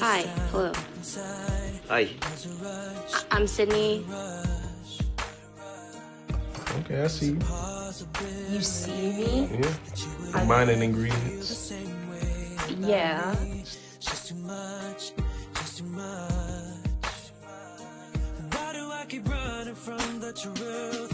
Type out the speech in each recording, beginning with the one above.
Hi, hello. Hi. I- I'm Sydney. Okay, I see you. You see me? Yeah. Mining ingredients. Yeah. Why do I keep running from the truth?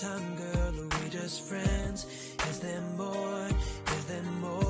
time, girl, are we just friends? Is there more? Is there more?